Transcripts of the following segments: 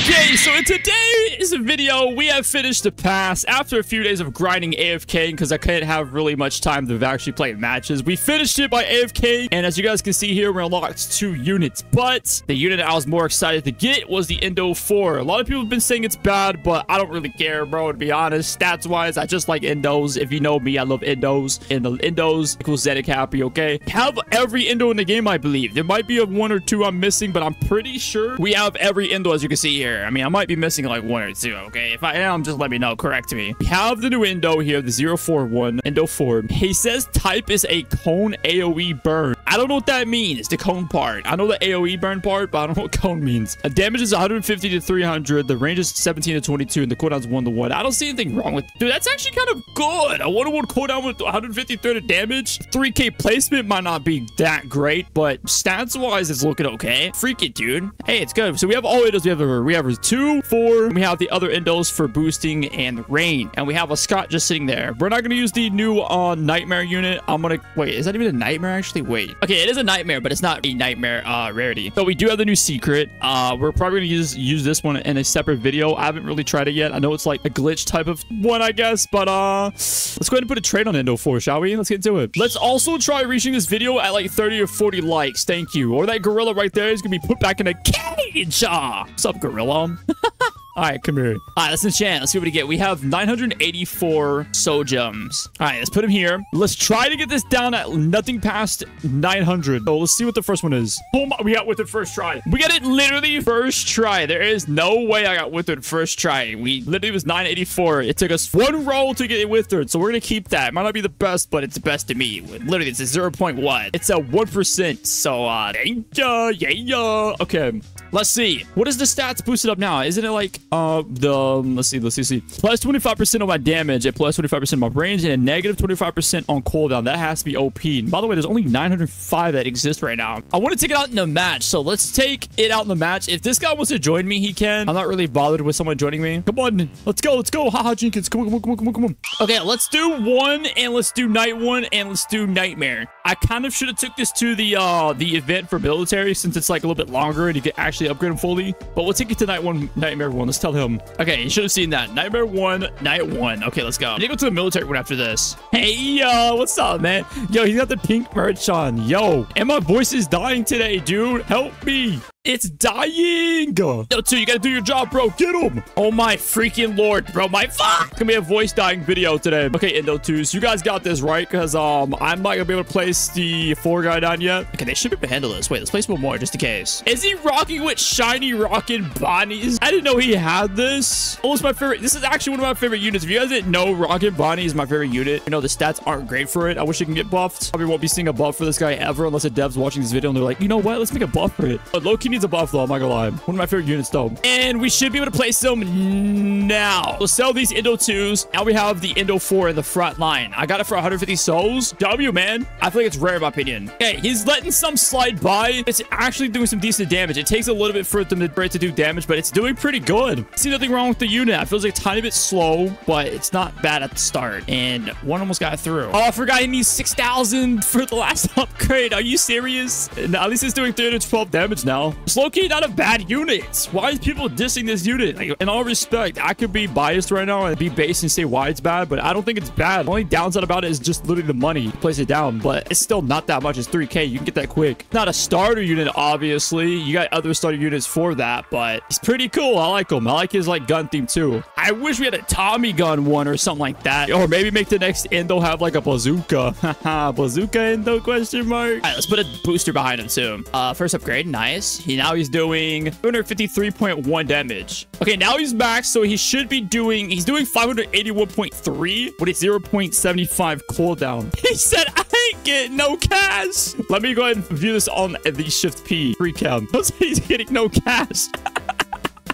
Okay, so in today's video, we have finished the pass after a few days of grinding AFK because I couldn't have really much time to actually play matches. We finished it by AFK, and as you guys can see here, we unlocked two units. But the unit I was more excited to get was the Endo 4. A lot of people have been saying it's bad, but I don't really care, bro, to be honest. Stats-wise, I just like Endos. If you know me, I love Endos. And the Endos equals Zedek happy, okay? Have every Endo in the game, I believe. There might be a one or two I'm missing, but I'm pretty sure we have every Endo, as you can see here. I mean, I might be missing like one or two, okay? If I am, just let me know. Correct me. We have the new Endo here, the 041 Endo 4. He says type is a cone AoE burn. I don't know what that means, the cone part. I know the AoE burn part, but I don't know what cone means. A damage is 150 to 300. The range is 17 to 22, and the cooldown is 1 to 1. I don't see anything wrong with Dude, that's actually kind of good. A 1 to 1 cooldown with 150 30 damage. 3k placement might not be that great, but stats-wise, it's looking okay. Freak it, dude. Hey, it's good. So we have all endos. We have a, we have a 2, 4, and we have the other endos for boosting and rain. And we have a Scott just sitting there. We're not going to use the new uh, Nightmare unit. I'm going to... Wait, is that even a Nightmare, actually? Wait. Okay, it is a Nightmare, but it's not a Nightmare uh, rarity. So we do have the new Secret. Uh, we're probably going to use, use this one in a separate video. I haven't really tried it yet. I know it's like a glitch type of one, I guess, but uh, let's go ahead and put a trade on Endo 4, shall we? Let's get into it. Let's also try reaching this video at like 30 or 40 likes. Thank you. Or that gorilla right there is going to be put back in a cage. Ah, what's up, gorilla? All right, come here. All right, let's enchant. Let's see what we get. We have 984 Sojums. All right, let's put them here. Let's try to get this down at nothing past 900. So let's see what the first one is. Oh my, we got withered first try. We got it literally first try. There is no way I got withered first try. We literally was 984. It took us one roll to get it withered. So we're going to keep that. It might not be the best, but it's the best to me. Literally, it's a 0.1. It's a 1%. So, uh, thank ya. Yeah, yeah. Okay. Let's see. What is the stats boosted up now? Isn't it like, uh, the, um, let's see, let's see, see. Plus 25% on my damage, a plus 25% on my range, and a negative 25% on cooldown. That has to be OP. And by the way, there's only 905 that exist right now. I want to take it out in a match, so let's take it out in the match. If this guy wants to join me, he can. I'm not really bothered with someone joining me. Come on, let's go, let's go. Haha, Jenkins, come on, come on, come on, come on, come on. Okay, let's do one, and let's do night one, and let's do nightmare. I kind of should have took this to the uh the event for military since it's like a little bit longer and you can actually upgrade him fully. But we'll take it to night one, nightmare one. Let's tell him. Okay, you should have seen that. Nightmare one, night one. Okay, let's go. I need to go to the military one after this. Hey, yo, what's up, man? Yo, he's got the pink merch on. Yo, and my voice is dying today, dude. Help me. It's dying. Yo, two, you gotta do your job, bro. Get him. Oh my freaking lord, bro. My fuck. Gonna be a voice dying video today. Okay, Endo 2s, you guys got this, right? Because um, I'm not gonna be able to place the four guy down yet. Okay, they should be able to handle this. Wait, let's place one more just in case. Is he rocking with shiny rocking Bonnies? I didn't know he had this. Oh, it's my favorite. This is actually one of my favorite units. If you guys didn't know, Rocket Bonnie is my favorite unit. You know, the stats aren't great for it. I wish it can get buffed. Probably won't be seeing a buff for this guy ever unless a dev's watching this video and they're like, you know what? Let's make a buff for it. But Loki needs a buff though. I'm not gonna lie. One of my favorite units though. And we should be able to place them now. We'll sell these Endo 2s. Now we have the Endo 4 in the front line. I got it for 150 souls. W, man. I feel like it's rare in my opinion. Okay, he's letting some slide by. It's actually doing some decent damage. It takes a little bit for it to, for it to do damage, but it's doing pretty good. See nothing wrong with the unit. It feels like a tiny bit slow, but it's not bad at the start. And one almost got through. Oh, I forgot he needs 6,000 for the last upgrade. Are you serious? And at least it's doing 312 damage now. It's low-key not a bad unit. Why is people dissing this unit? Like, in all respect, I could be biased right now and be based and say why it's bad, but I don't think it's bad. The only downside about it is just literally the money to place it down, but it's still not that much. It's 3k. You can get that quick. Not a starter unit, obviously. You got other starter units for that, but it's pretty cool. I like him. I like his like gun theme too. I wish we had a Tommy gun one or something like that. Or maybe make the next Endo have like a bazooka. Haha, bazooka Endo question mark. All right, let's put a booster behind him too. Uh, first upgrade. Nice. Now he's doing 253.1 damage. Okay, now he's max, so he should be doing, he's doing 581.3 with a 0.75 cooldown. He said, I ain't getting no cash. Let me go ahead and view this on the shift P. Free cam. He's getting no cash.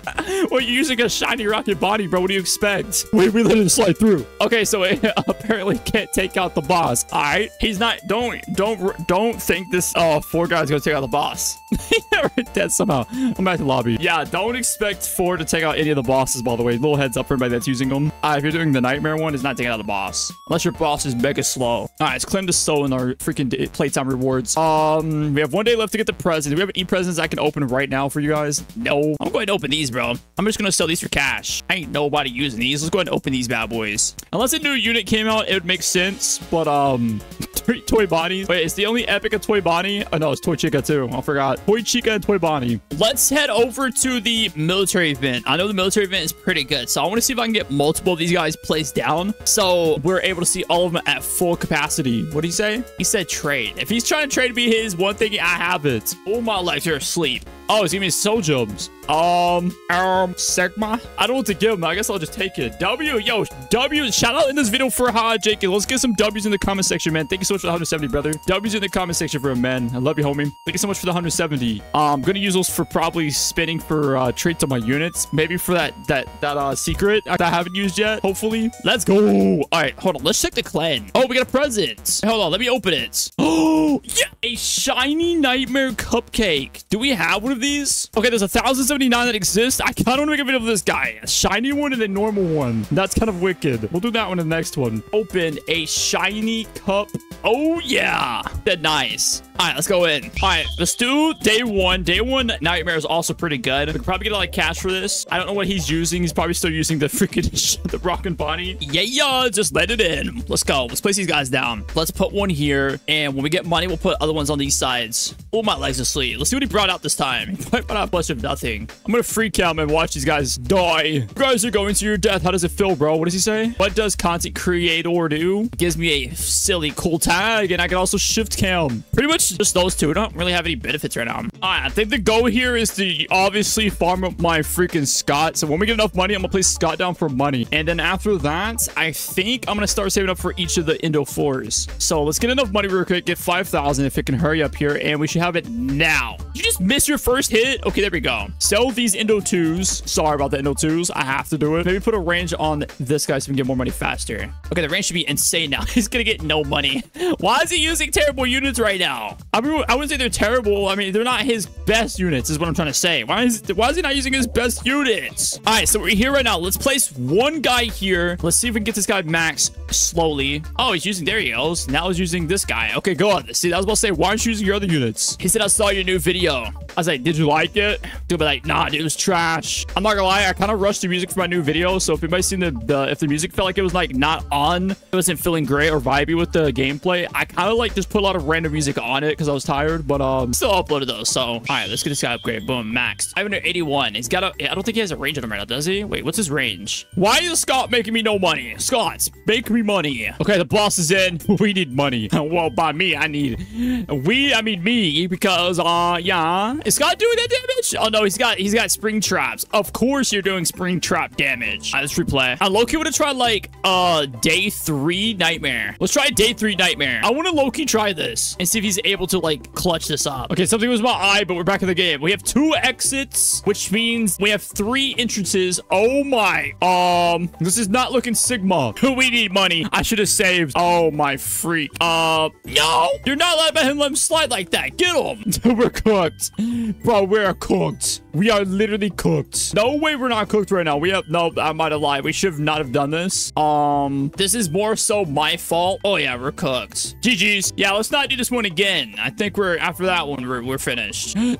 well, you're using a shiny rocket body, bro. What do you expect? Wait, we let him slide through. Okay, so it apparently can't take out the boss. All right, he's not. Don't don't don't think this. Oh, four guys gonna take out the boss. He's never dead somehow. I'm back to the lobby. Yeah, don't expect four to take out any of the bosses. By the way, little heads up for anybody that's using them. Uh, if you're doing the nightmare one, it's not taking out the boss unless your boss is mega slow. All right, let's claim the soul in our freaking playtime rewards. Um, we have one day left to get the present. Do we have any presents I can open right now for you guys? No. I'm going to open these, bro. I'm just gonna sell these for cash. I ain't nobody using these. Let's go ahead and open these bad boys. Unless a new unit came out, it would make sense. But um, Toy Bonnie. Wait, it's the only epic of Toy Bonnie. Oh no, it's Toy Chica too. I forgot. Toy Chica and Toy Bonnie. Let's head over to the military event. I know the military event is pretty good, so I want to see if I can get multiple of these guys placed down, so we're able to see all of them at full capacity. What did he say? He said trade. If he's trying to trade me his one thing, I have it. All my life, you're asleep. Oh, giving me soul jumps. Um, um, Sigma. I don't want to give him. I guess I'll just take it. W, yo, W. Shout out in this video for Ha Jake. Let's get some W's in the comment section, man. Thank you so much for the 170, brother. W's in the comment section for a man. I love you, homie. Thank you so much for the 170. Um, I'm gonna use those for probably spinning for uh, traits on my units. Maybe for that that that uh secret that I haven't used yet. Hopefully. Let's go. All right, hold on. Let's check the clan. Oh, we got a present. Hold on. Let me open it. Oh, yeah. A shiny nightmare cupcake. Do we have one of these? Okay, there's a 1079 that exist. I kind of want to make a video of this guy. A shiny one and a normal one. That's kind of wicked. We'll do that one in the next one. Open a shiny cup. Oh, yeah. That nice. All right, let's go in. All right, let's do day one. Day one nightmare is also pretty good. We could probably get a lot of cash for this. I don't know what he's using. He's probably still using the freaking the rockin' body. Yeah, yeah, just let it in. Let's go. Let's place these guys down. Let's put one here. And when we get money, we'll put other ones on these sides. Oh, my legs asleep. Let's see what he brought out this time. He brought out a bunch of nothing. I'm gonna freak out and watch these guys die. You guys are going to your death. How does it feel, bro? What does he say? What does content creator do? Gives me a silly cool tag, and I can also shift cam. Pretty much just those two. I don't really have any benefits right now. All right, I think the goal here is to obviously farm up my freaking Scott. So when we get enough money, I'm gonna place Scott down for money. And then after that, I think I'm gonna start saving up for each of the Endo 4s. So let's get enough money real quick, get 5,000 if it can hurry up here, and we should have it now. You just missed your first hit? Okay, there we go. Sell these Endo 2s. Sorry about the Endo 2s. I have to do it. Maybe put a range on this guy so we can get more money faster. Okay, the range should be insane now. He's gonna get no money. Why is he using terrible units right now? I mean, I wouldn't say they're terrible. I mean, they're not his best units is what I'm trying to say. Why is, why is he not using his best units? All right, so we're here right now. Let's place one guy here. Let's see if we can get this guy max slowly. Oh, he's using, there he goes. Now he's using this guy. Okay, go on. See, I was about to say, why aren't you using your other units? He said, I saw your new video. I was like, did you like it? Dude be like, nah, dude, it was trash. I'm not gonna lie, I kind of rushed the music for my new video. So if anybody's seen the, the, if the music felt like it was like not on, it wasn't feeling great or vibey with the gameplay, I kind of like just put a lot of random music on it because I was tired, but um, still uploaded those. So, all right, let's get this guy upgrade. Boom, maxed. 581. He's got a, I don't think he has a range on him right now, does he? Wait, what's his range? Why is Scott making me no money? Scott, make me money. Okay, the boss is in. we need money. well, by me, I need, we, I mean me, because, uh, yeah. Is Scott doing that damage? Oh, no, he's got, he's got Springtraps. Of course you're doing Springtrap damage. All right, let's replay. I low-key want to try, like, uh, day three nightmare. Let's try day three nightmare. I want to low-key try this and see if he's able to, like, clutch this up. Okay, something was my eye, but we're back in the game. We have two exits, which means we have three entrances. Oh, my. Um, this is not looking Sigma. we need money. I should have saved. Oh, my freak. Uh, no. You're not letting him let him slide like that. Get him. we're cooked. Bro, we're cooked. We are literally cooked. No way we're not cooked right now. We have... No, I might have lied. We should not have done this. Um, this is more so my fault. Oh, yeah, we're cooked. GG's. Yeah, let's not do this one again. I think we're... After that one, we're, we're finished. no!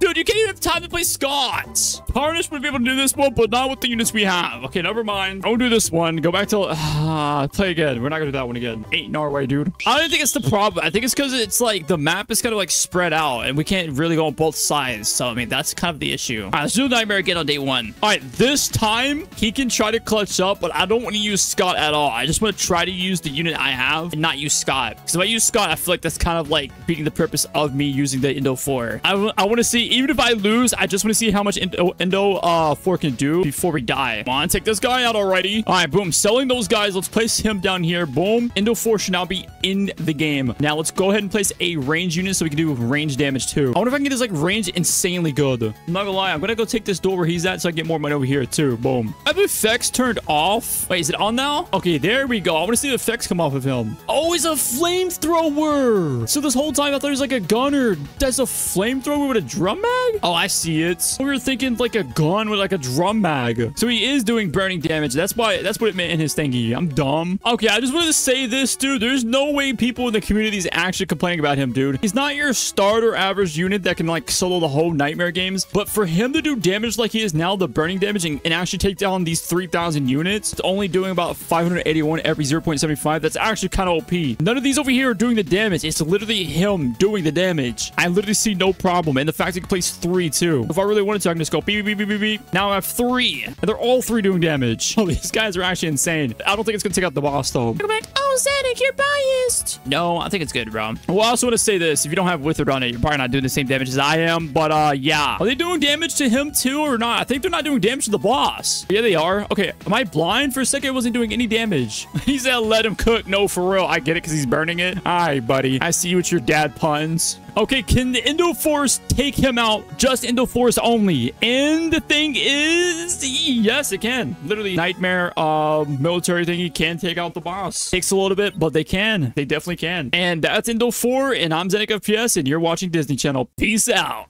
Dude, you can't even have time to play Scott. Tarnish would be able to do this one, but not with the units we have. Okay, never mind. Don't do this one. Go back to... Uh, play again. We're not going to do that one again. Ain't Norway, dude. I don't think it's the problem. I think it's because it's like the map is kind of like spread out and we can't really go on both sides. So, I mean, that's kind of the issue. All right, let's do Nightmare again on day one. All right, this time he can try to clutch up, but I don't want to use Scott at all. I just want to try to use the unit I have and not use Scott. Because if I use Scott, I feel like that's kind of like beating the purpose of me using the Endo 4. I, I want to see, even if I lose, I just want to see how much Endo, Endo uh, 4 can do before we die. Come on, take this guy out already. All right, boom. Selling those guys. Let's place him down here. Boom. Endo 4 should now be in the game. Now, let's go ahead and place a range unit so we can do range damage too. I wonder if I can get his like range insanely good. I'm not gonna lie. I'm gonna go take this door where he's at so I get more money over here too. Boom. Have effects turned off. Wait, is it on now? Okay, there we go. I want to see the effects come off of him. Oh, he's a flamethrower. So this whole time I thought he was like a gunner. That's a flamethrower with a drum mag? Oh, I see it. We were thinking like a gun with like a drum mag. So he is doing burning damage. That's why, that's what it meant in his thingy. I'm dumb. Okay, I just wanted to say this, dude. There's no way people in the community is actually complaining about him, dude. He's not your starter average unit that can like solo the whole Nightmare games. But for him to do damage like he is now, the burning damage, and, and actually take down these 3,000 units, it's only doing about 581 every 0.75. That's actually kind of OP. None of these over here are doing the damage. It's literally him doing the damage. I literally see no problem. And the fact that he can place three too. If I really wanted to, I can just go beep, beep, beep, beep, beep. Now I have three. And they're all three doing damage. Oh, these guys are actually insane. I don't think it's going to take out the boss though. Oh, Xanic, you're biased. No, I think it's good, bro. Well, I also want to say this. If you don't have Withered on it, you're probably not doing the same damage as I am. But, uh, yeah. Are they doing damage to him, too, or not? I think they're not doing damage to the boss. Yeah, they are. Okay, am I blind? For a second, I wasn't doing any damage. he said let him cook. No, for real. I get it because he's burning it. All right, buddy. I see you with your dad puns. Okay, can the Endo Force take him out? Just Endo Force only. And the thing is, yes, it can. Literally, Nightmare uh, military thingy can take out the boss. Takes a little bit, but they can. They definitely can. And that's Endo 4, and I'm Xanic FPS, and you're watching Disney Channel. Peace out.